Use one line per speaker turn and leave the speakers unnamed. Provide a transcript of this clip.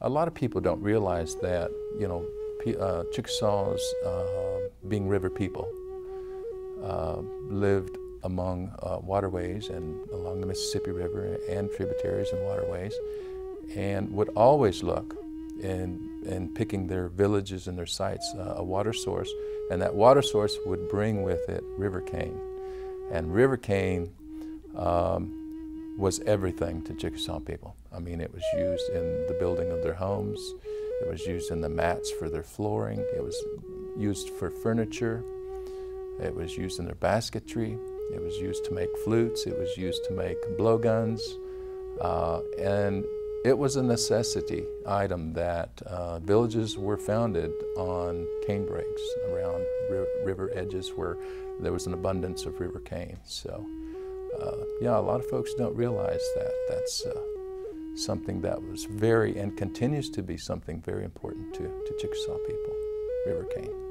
a lot of people don't realize that, you know, uh, Chickasaws, uh, being river people, uh, lived among uh, waterways and along the Mississippi River and tributaries and waterways, and would always look in, in picking their villages and their sites uh, a water source, and that water source would bring with it river cane. And river cane um, was everything to Chickasaw people. I mean, it was used in the building of their homes, it was used in the mats for their flooring, it was used for furniture, it was used in their basketry, it was used to make flutes, it was used to make blowguns, uh, and it was a necessity item that uh, villages were founded on canebrakes around river edges where there was an abundance of river cane. So, uh, yeah, a lot of folks don't realize that. That's uh, something that was very and continues to be something very important to, to Chickasaw people, river cane.